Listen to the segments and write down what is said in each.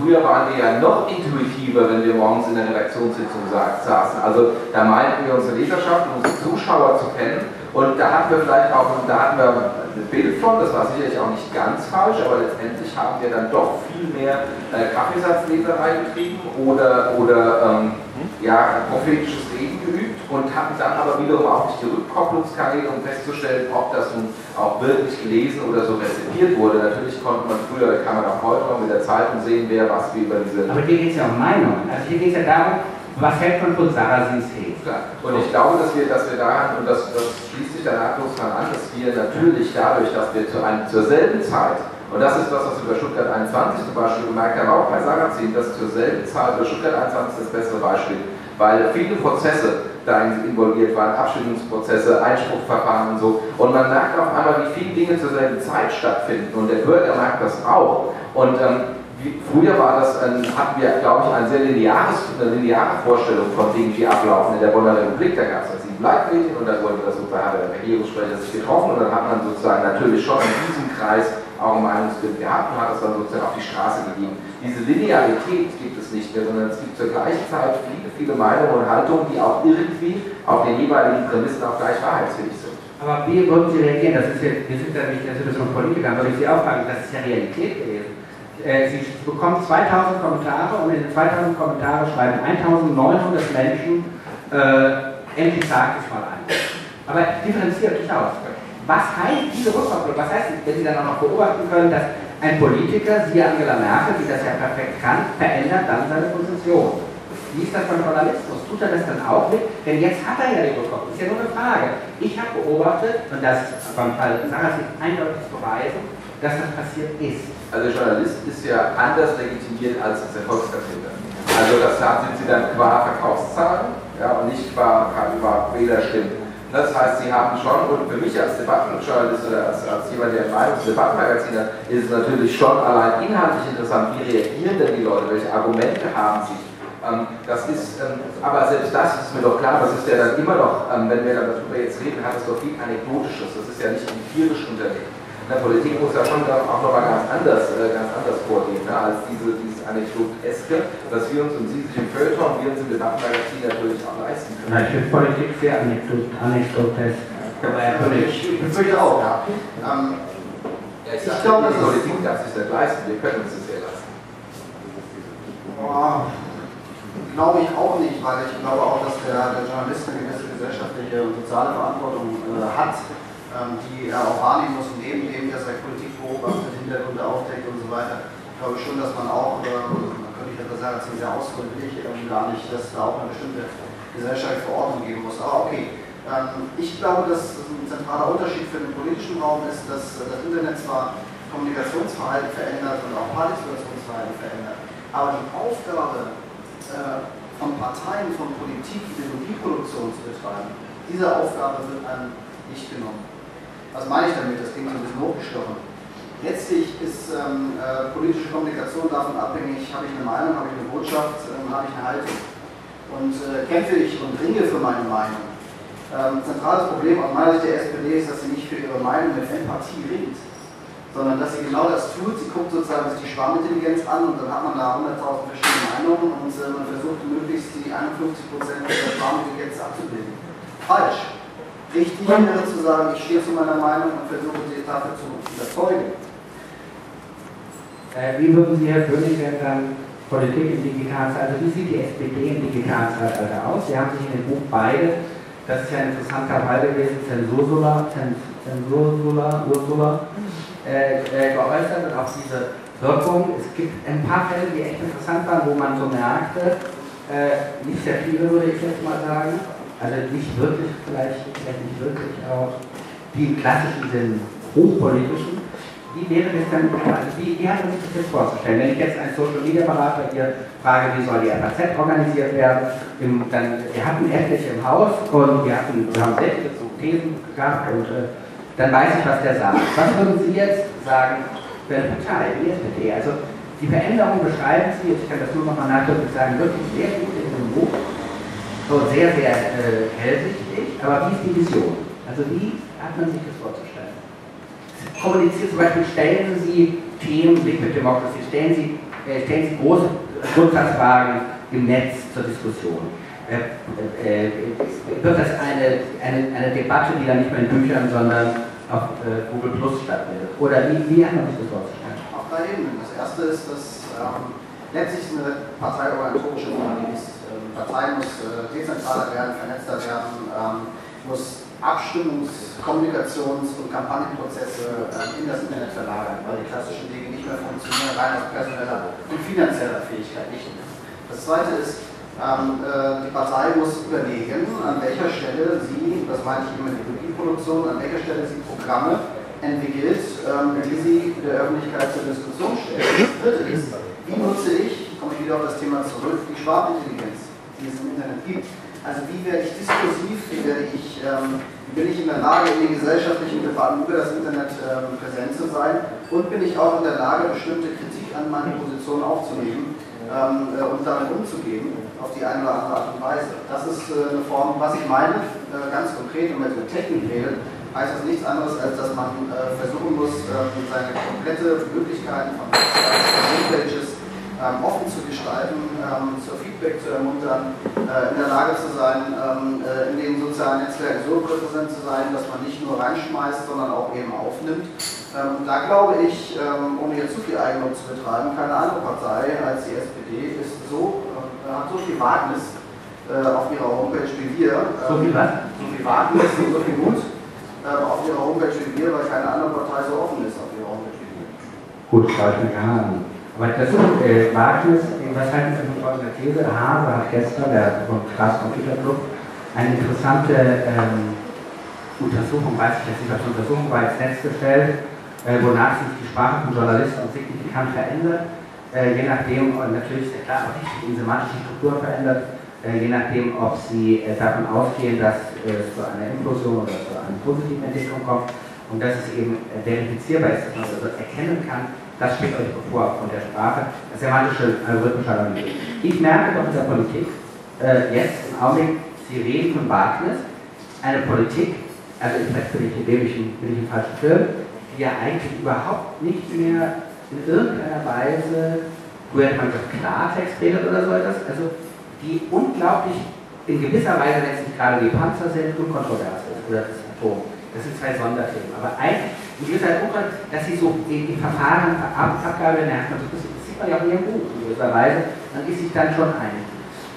Früher waren wir ja noch intuitiver, wenn wir morgens in der Redaktionssitzung saßen. Also da meinten wir unsere Leserschaft, unsere Zuschauer zu kennen. Und da hatten wir vielleicht auch, da hatten wir ein Bild von, das war sicherlich auch nicht ganz falsch, aber letztendlich haben wir dann doch viel mehr äh, Kaffeesatzleserei betrieben oder, oder ähm, ja, prophetisches Reden geübt und hatten dann aber wiederum auch nicht die Rückkopplungskanäle, um festzustellen, ob das nun auch wirklich gelesen oder so rezipiert wurde. Natürlich konnte man früher, kann man auch heute noch mit der Zeitung sehen, wer was wie über diese. Aber hier geht es ja um Meinungen. Also hier geht es ja darum, was hält man von Sarrazins Hate? Und ich glaube, dass wir, dass wir daran, und das, das schließt sich dann nahtlos daran an, dass wir natürlich dadurch, dass wir zu einem, zur selben Zeit, und das ist das, was wir bei Stuttgart 21 zum Beispiel gemerkt haben, auch bei Sarrazin, dass zur selben Zeit, bei Stuttgart 21 das bessere Beispiel, weil viele Prozesse da involviert waren, Abstimmungsprozesse, Einspruchverfahren und so. Und man merkt auf einmal, wie viele Dinge zur selben Zeit stattfinden. Und der Bürger merkt das auch. Und ähm, Früher war das, hatten wir, glaube ich, eine sehr lineares, eine lineare Vorstellung von Dingen, die ablaufen. In der Bonner Republik, da gab es das sieben Leitmedien und da wurde das hat der Regierungssprecher sich getroffen und dann hat man sozusagen natürlich schon in diesem Kreis auch ein Meinungsbild gehabt und hat das dann sozusagen auf die Straße gegeben. Diese Linearität gibt es nicht mehr, sondern es gibt zur gleichen Zeit viele, viele Meinungen und Haltungen, die auch irgendwie auf den jeweiligen Prämissen auch gleich wahrheitsfähig sind. Aber wie würden Sie reagieren? Das ist ja, wir sind ja nicht in der Situation Politiker, würde ich Sie auch fragen, das ist ja Realität gewesen. Äh, sie bekommt 2000 Kommentare und in den 2000 Kommentare schreiben 1900 Menschen, äh, endlich sagt es mal ein. Aber differenziert sich aus. Was heißt diese Rückkopplung? Was heißt, wenn Sie dann auch noch beobachten können, dass ein Politiker, siehe Angela Merkel, die das ja perfekt kann, verändert dann seine Position? Wie ist das beim Journalismus? Tut er das dann auch mit? Denn jetzt hat er ja die Rückkopplung. Das ist ja nur eine Frage. Ich habe beobachtet, und das beim Fall sich eindeutig zu beweisen, dass das passiert ist. Also der Journalist ist ja anders legitimiert als der Volksvertreter. Also das sind sie dann qua Verkaufszahlen ja, und nicht qua, qua Wählerstimmen. Das heißt, sie haben schon, und für mich als Debattenjournalist oder als, als jemand, der ein Meinungsdebattenmagazin hat, ist es natürlich schon allein inhaltlich interessant, wie reagieren denn die Leute, welche Argumente haben sie. Ähm, das ist, ähm, aber selbst das ist mir doch klar, das ist ja dann immer noch, ähm, wenn wir darüber jetzt reden, hat es doch viel Anekdotisches, das ist ja nicht empirisch unterlegt der Politik muss ja schon auch nochmal ganz anders, äh, ganz anders vorgehen, ne, als diese, dieses Anekdoteske, dass wir uns und Sie sich im Feuilleton, wir uns im Debattenmagazin natürlich auch leisten können. Na, ich finde Politik sehr anekdotesk. Aber ja, ich befürchte auch, ja. Ähm, ja ich, ich glaube, die Politik darf sich das leisten, wir können uns das sehr leisten. Oh, glaube ich auch nicht, weil ich glaube auch, dass der, der Journalist eine gewisse gesellschaftliche und soziale Verantwortung äh, hat die er auch wahrnehmen muss, neben dem, dass er Politik beobachtet, Hintergründe aufdeckt und so weiter. Ich glaube schon, dass man auch, man könnte ich das sagen, sehr ausdrücken will ich irgendwie gar nicht, dass da auch eine bestimmte gesellschaftliche Verordnung geben muss. Aber okay, ähm, ich glaube, dass ein zentraler Unterschied für den politischen Raum ist, dass das Internet zwar Kommunikationsverhalten verändert und auch Partizipationsverhalten verändert, aber die Aufgabe äh, von Parteien, von Politik, Ideologieproduktion zu betreiben, diese Aufgabe wird einem nicht genommen. Was meine ich damit? Das klingt so ein bisschen hochgestochen. Letztlich ist ähm, äh, politische Kommunikation davon abhängig, habe ich eine Meinung, habe ich eine Botschaft, ähm, habe ich eine Haltung. Und äh, kämpfe ich und ringe für meine Meinung. Ähm, zentrales Problem aus meiner Sicht der SPD ist, dass sie nicht für ihre Meinung mit Empathie ringt, sondern dass sie genau das tut. Sie guckt sozusagen die Schwarmintelligenz an und dann hat man da 100.000 verschiedene Meinungen und äh, man versucht möglichst die 51% der Schwarmintelligenz abzubilden. Falsch. Richtig wäre zu sagen, ich stehe zu meiner Meinung und versuche sie dafür zu überzeugen. Äh, wie würden Sie, Herr König, dann Politik im Digitalzeitalter, also wie sieht die SPD im Digitalzeitalter aus? Sie haben sich in dem Buch beide, das ist ja ein interessanter Fall gewesen, Zensursula, Zensursula, Ursula, äh, äh, geäußert und auch diese Wirkung. Es gibt ein paar Fälle, die echt interessant waren, wo man so merkte, äh, nicht sehr viele würde ich jetzt mal sagen, also nicht wirklich, vielleicht, vielleicht nicht wirklich auch die im klassischen Sinn hochpolitischen. Wie wäre das dann, also wie, wie hat man sich das vorzustellen? Wenn ich jetzt einen Social Media Berater hier frage, wie soll die FAZ organisiert werden, im, dann, wir hatten etliche im Haus und wir, hatten, wir haben selbst so Thesen gehabt und äh, dann weiß ich, was der sagt. Was würden Sie jetzt sagen eine Partei, die SPD? Also die Veränderung beschreiben Sie, ich kann das nur nochmal nachdrücklich sagen, wirklich sehr gut in diesem Buch so sehr, sehr äh, hellsichtig, aber wie ist die Vision? Also wie hat man sich das vorzustellen? Kommunizieren zum Beispiel, stellen Sie Themen, Liquid Democracy, stellen Sie äh, stellen Sie große Grundsatzfragen im Netz zur Diskussion. Äh, äh, wird das eine, eine, eine Debatte, die dann nicht mehr in Büchern, sondern auf äh, Google Plus stattfindet? Oder wie, wie hat man sich das vorzustellen? Auf drei Ebenen. Das erste ist, dass ähm, letztlich eine parteiorganisatorische Frage ist. Ähm, Partei muss äh, dezentraler werden, vernetzter werden, ähm, muss Abstimmungs-, Kommunikations- und Kampagnenprozesse äh, in das Internet verlagern, weil die klassischen Wege nicht mehr funktionieren, rein aus personeller und finanzieller Fähigkeit nicht mehr. Das zweite ist, ähm, äh, die Partei muss überlegen, an welcher Stelle sie, das meine ich immer in der Ideologieproduktion, an welcher Stelle sie Programme entwickelt, ähm, die sie der Öffentlichkeit zur Diskussion stellen. Das dritte ist, wie nutze ich, komme ich wieder auf das Thema zurück, die Sprachintelligenz, die es im Internet gibt. Also wie werde ich diskursiv, wie werde ich, ähm, bin ich in der Lage, in den gesellschaftlichen Debatten über das Internet ähm, präsent zu sein und bin ich auch in der Lage, bestimmte Kritik an meine Position aufzunehmen ähm, äh, und damit umzugehen, auf die eine oder andere Art und Weise. Das ist äh, eine Form, was ich meine, äh, ganz konkret, wenn man über Technik redet, heißt das nichts anderes, als dass man äh, versuchen muss, äh, seine komplette Möglichkeiten von Homepages ähm, offen zu gestalten, ähm, zur Feedback zu ermuntern, äh, in der Lage zu sein, ähm, äh, in den sozialen Netzwerken so präsent zu sein, dass man nicht nur reinschmeißt, sondern auch eben aufnimmt. Ähm, da glaube ich, ähm, ohne jetzt zu viel Eigenlob zu betreiben, keine andere Partei als die SPD ist so, äh, hat so viel Wagnis äh, auf ihrer Homepage wie wir. so viel was? So viel Wagnis und so viel Mut äh, auf ihrer Homepage wie wir, weil keine andere Partei so offen ist auf ihrer Homepage wie wir. Gut, ich mir gerne an. Aber das äh, Wagnis, was halten Sie von folgender These? Hase hat gestern, der vom Straßencomputer Club, eine interessante ähm, Untersuchung, weiß ich jetzt nicht, was Untersuchung war, ins Netz gestellt, äh, wonach sich die Sprache von Journalisten signifikant verändert, äh, je nachdem, und natürlich ist ja klar, auch die semantische Struktur verändert, äh, je nachdem, ob sie äh, davon ausgehen, dass es zu einer Implosion oder zu einer positiven Entwicklung kommt und dass es eben äh, verifizierbar ist, dass man also erkennen kann, das steht euch bevor von der Sprache, das semantische algorithmische Analyse. Ich merke doch in der Politik, äh, jetzt im Augenblick, Sie reden von Wagnis, eine Politik, also vielleicht bin ich, bin ich, bin ich im falschen Film, die ja eigentlich überhaupt nicht mehr in irgendeiner Weise, früher hätte man gesagt Klartext redet oder so etwas, also die unglaublich in gewisser Weise, nicht gerade die Panzer sind, unkontrovers ist oder das Atom. Das sind zwei Sonderthemen. Aber eigentlich in gewisser Weise, dass sie so die, die Verfahren, Abgabe lernt, also das, sieht man ja auch in ihrem Buch. In gewisser Weise, dann ist sich dann schon einig.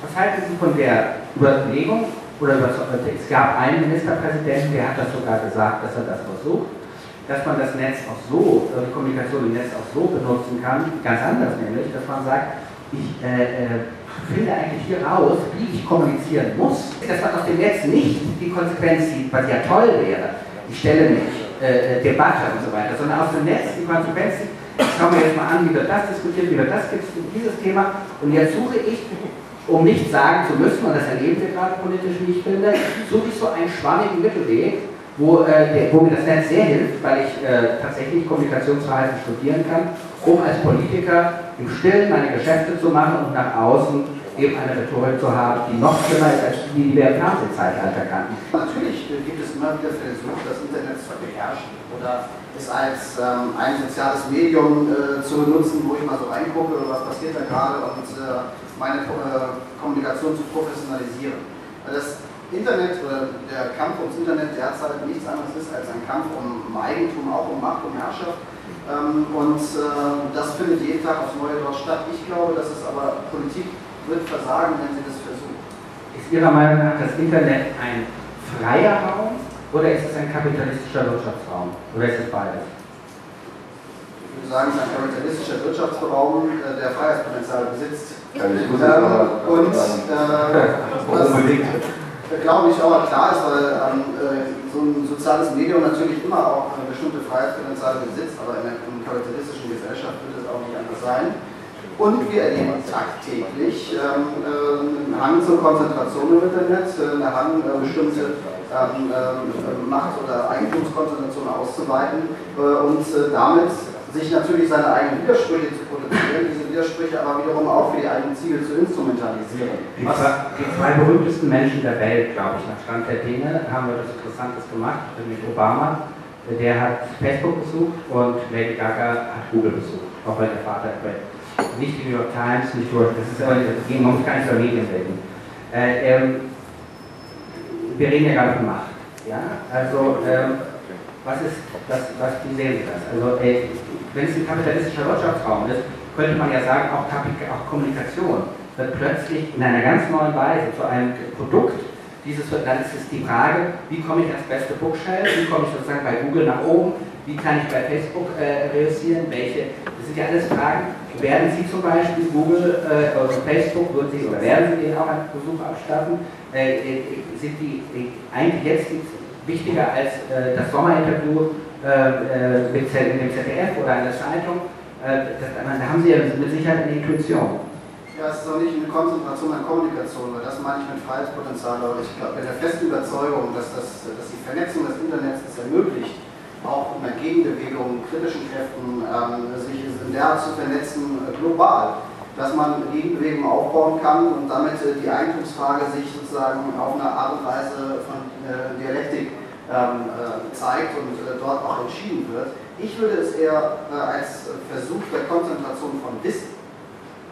Was halten Sie von der Überlegung, oder über, es gab einen Ministerpräsidenten, der hat das sogar gesagt, dass er das versucht, dass man das Netz auch so, die Kommunikation im Netz auch so benutzen kann, ganz anders nämlich, dass man sagt, ich äh, äh, finde eigentlich hier raus, wie ich kommunizieren muss, dass man aus dem Netz nicht die Konsequenz sieht, was ja toll wäre, ich stelle mich, äh, äh, Debatte und so weiter, sondern aus dem Netz die Konsequenzen. Schauen wir jetzt mal an, wie wird das diskutiert, wie wird das diskutiert, dieses Thema. Und jetzt suche ich, um nicht sagen zu müssen, und das erleben wir gerade politisch, wie ich finde, suche ich so einen schwammigen Mittelweg, wo, äh, wo mir das Netz sehr hilft, weil ich äh, tatsächlich Kommunikationsverhalten studieren kann, um als Politiker im Stillen meine Geschäfte zu machen und nach außen eben eine Rhetorik zu haben, die noch schlimmer ist als die, die wir im Fernsehzeitalter kannten. Natürlich gibt es immer wieder Versuche, das Internet zu beherrschen oder es als ähm, ein soziales Medium äh, zu benutzen, wo ich mal so reingucke, was passiert da gerade und äh, meine äh, Kommunikation zu professionalisieren. Das Internet oder der Kampf ums Internet derzeit nichts anderes ist als ein Kampf um Eigentum, auch um Macht und Herrschaft. Ähm, und äh, das findet jeden Tag aufs Neue dort statt. Ich glaube, dass es aber Politik wird versagen, wenn sie das versucht. Ist Ihrer Meinung nach das Internet ein freier Raum oder ist es ein kapitalistischer Wirtschaftsraum? Oder ist es beides? Ich würde sagen, es ist ein kapitalistischer Wirtschaftsraum, äh, der Freiheitspotenzial besitzt. Ja, ich muss ähm, und äh, was, glaube ich auch klar ist, weil ähm, äh, so ein soziales Medium natürlich immer auch eine bestimmte Freiheitspotenziale besitzt, aber in einer kapitalistischen Gesellschaft wird es auch nicht anders sein. Und wir erleben tagtäglich ähm, äh, einen Hang zur Konzentration im Internet, äh, einen Hang, äh, bestimmte ähm, äh, Macht- oder Eigentumskonzentration auszuweiten und damit sich natürlich seine eigenen Widersprüche zu produzieren, diese Widersprüche aber wiederum auch für die eigenen Ziele zu instrumentalisieren. Die zwei, die zwei berühmtesten Menschen der Welt, glaube ich, nach Stand der Dinge, haben wir das Interessantes gemacht, nämlich Obama. Der hat Facebook besucht und Lady Gaga hat Google besucht, auch weil der Vater im nicht die New York Times, nicht durch, das ist aber, das ging um gar nicht über Medien reden. Äh, ähm, wir reden ja gerade von Macht. Ja? Also, ähm, was ist, was, was, wie sehen Sie das? Also, äh, wenn es ein kapitalistischer Wirtschaftsraum ist, könnte man ja sagen, auch, auch Kommunikation wird plötzlich in einer ganz neuen Weise zu einem Produkt dieses, dann ist es die Frage, wie komme ich ans beste Bookshelf, wie komme ich sozusagen bei Google nach oben, wie kann ich bei Facebook äh, reüssieren, welche, das sind ja alles Fragen, werden Sie zum Beispiel Google äh, oder Facebook, würden Sie oder werden Sie denen auch einen Besuch abstatten, äh, äh sind die äh, eigentlich jetzt wichtiger als äh, das Sommerinterview mit dem ZDF oder einer Zeitung, das, da haben Sie ja mit Sicherheit eine Intuition. Ja, es ist auch nicht eine Konzentration an Kommunikation, weil das meine ich mit Freiheitspotenzial, aber ich glaube, mit der festen Überzeugung, dass, das, dass die Vernetzung des Internets es ermöglicht, auch in der Gegenbewegung, kritischen Kräften, ähm, sich in der Art zu vernetzen, äh, global, dass man Gegenbewegungen aufbauen kann und damit äh, die Eigentumsfrage sich sozusagen auf eine Art und Weise von äh, Dialektik ähm, äh, zeigt und dort auch entschieden wird. Ich würde es eher als Versuch der Konzentration von Wissen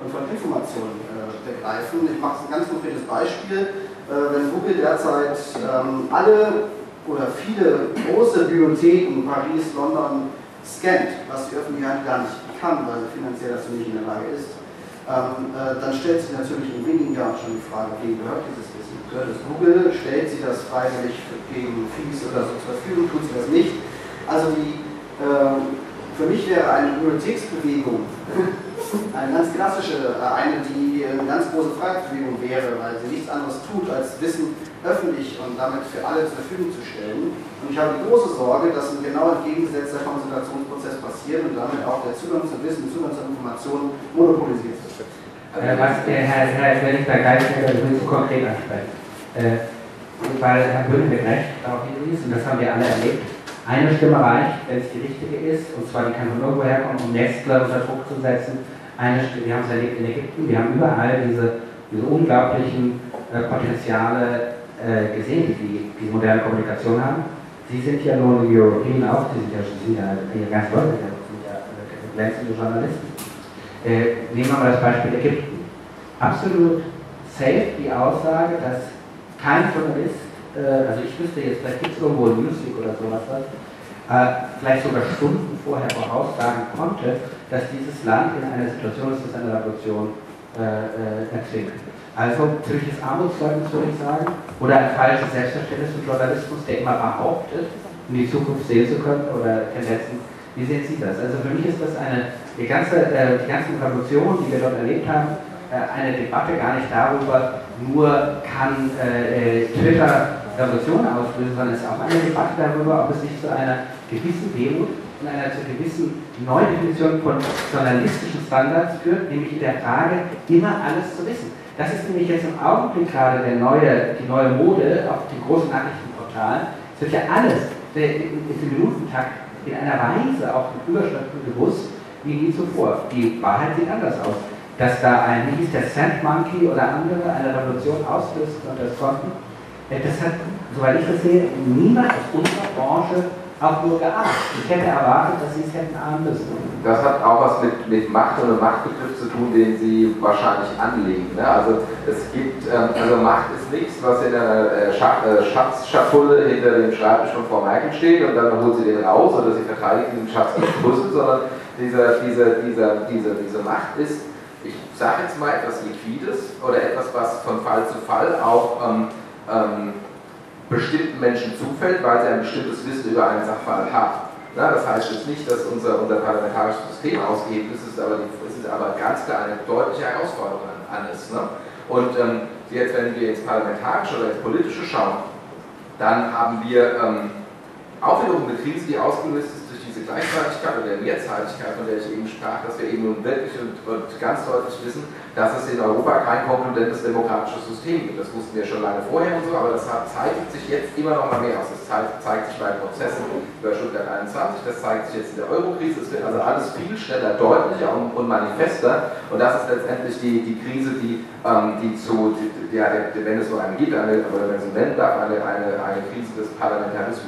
und von Informationen begreifen. Ich mache ein ganz konkretes Beispiel. Wenn Google derzeit ähm, alle oder viele große Bibliotheken, Paris, London, scannt, was die Öffentlichkeit gar nicht kann, weil sie finanziell dazu nicht in der Lage ist, ähm, äh, dann stellt sich natürlich in wenigen Jahren schon die Frage, wem gehört dieses Wissen? Gehört es Google? Stellt sie das freiwillig gegen Fees oder so zur Verfügung? Tut sie das nicht? Also die, äh, für mich wäre eine Bibliotheksbewegung eine ganz klassische, äh, eine, die eine ganz große Freiheitsbewegung wäre, weil sie nichts anderes tut, als Wissen öffentlich und damit für alle zur Verfügung zu stellen. Und ich habe die große Sorge, dass ein genau entgegengesetzter Konzentrationsprozess passiert und damit auch der Zugang zu Wissen, Zugang zu Informationen monopolisiert wird. Äh, was der Herr, Herr, da gleich will zu konkret ansprechen. Äh, weil Herr Böhn mit Recht darauf hinwies, und das haben wir alle erlebt, eine Stimme reicht, wenn es die richtige ist, und zwar die kann von irgendwo herkommen, um Nestler unter Druck zu setzen, eine, wir haben es erlebt in Ägypten, wir haben überall diese, diese unglaublichen äh, Potenziale äh, gesehen, die die moderne Kommunikation haben. Sie sind ja nur die Europäer auch, Sie sind ja, sind ja, ja ganz Sie sind ja glänzende Journalisten. Äh, nehmen wir mal das Beispiel Ägypten. Absolut safe die Aussage, dass kein Journalist, äh, also ich wüsste jetzt, vielleicht gibt es irgendwo ein Newsweek oder sowas, äh, vielleicht sogar Stunden vorher voraussagen konnte, dass dieses Land in einer Situation ist, das eine Revolution äh, äh, erzwingt. Also ziemliches Armutszeugnis würde ich sagen, oder ein falsches Selbstverständnis von Journalismus, der immer behauptet, in die Zukunft sehen zu können oder Tendenzen. Wie sehen Sie das? Also für mich ist das eine, die ganze, äh, die ganzen Revolutionen, die wir dort erlebt haben, äh, eine Debatte gar nicht darüber, nur kann äh, äh Twitter Revolutionen auslösen, sondern es ist auch eine Debatte darüber, ob es nicht zu einer gewissen Demut in einer zu gewissen Neudefinition von journalistischen Standards führt, nämlich in der Frage, immer alles zu wissen. Das ist nämlich jetzt im Augenblick gerade der neue, die neue Mode auf den großen Nachrichtenportalen. Es wird ja alles im Minutentakt in einer Weise auch mit Überschriften gewusst wie nie zuvor. Die Wahrheit sieht anders aus. Dass da ein, wie hieß der Sand Monkey oder andere, eine Revolution auslösten und das konnten, äh, das hat, soweit ich das sehe, niemand aus unserer Branche auch nur geahnt. Ich hätte erwartet, dass Sie es hätten ahnen müssen. Das hat auch was mit, mit Macht und einem Machtbegriff zu tun, den Sie wahrscheinlich anlegen. Ne? Also es gibt, ähm, also Macht ist nichts, was in einer äh, äh, Schatzschatulle hinter dem Schreibtisch von Frau Merkel steht und dann holt sie den raus oder sie verteidigt den Schatz in Brüssel, sondern dieser, dieser, dieser, dieser, diese Macht ist, ich sage jetzt mal etwas Liquides oder etwas, was von Fall zu Fall auch ähm, ähm, bestimmten Menschen zufällt, weil sie ein bestimmtes Wissen über einen Sachverhalt haben. Na, das heißt jetzt nicht, dass unser, unser parlamentarisches System ausgehebelt ist, es ist aber, es ist aber ganz klar eine deutliche Herausforderung an es. Ne? Und ähm, jetzt, wenn wir ins Parlamentarische oder ins Politische schauen, dann haben wir ähm, auch wiederum eine Krise, die ausgelöst ist durch diese Gleichzeitigkeit oder Mehrzeitigkeit, von der ich eben sprach, dass wir eben nun wirklich und, und ganz deutlich wissen, dass es in Europa kein konkludentes demokratisches System gibt. Das wussten wir schon lange vorher und so, aber das zeigt sich jetzt immer noch mal mehr aus. Das zeigt, zeigt sich bei Prozessen über Stuttgart 21, das zeigt sich jetzt in der Eurokrise. Es wird also alles viel schneller deutlicher und, und manifester und das ist letztendlich die, die Krise, die, ähm, die zu, die, ja, wenn es so einen gibt, eine, oder wenn es einen darf, eine, eine, eine Krise des Parlamentarismus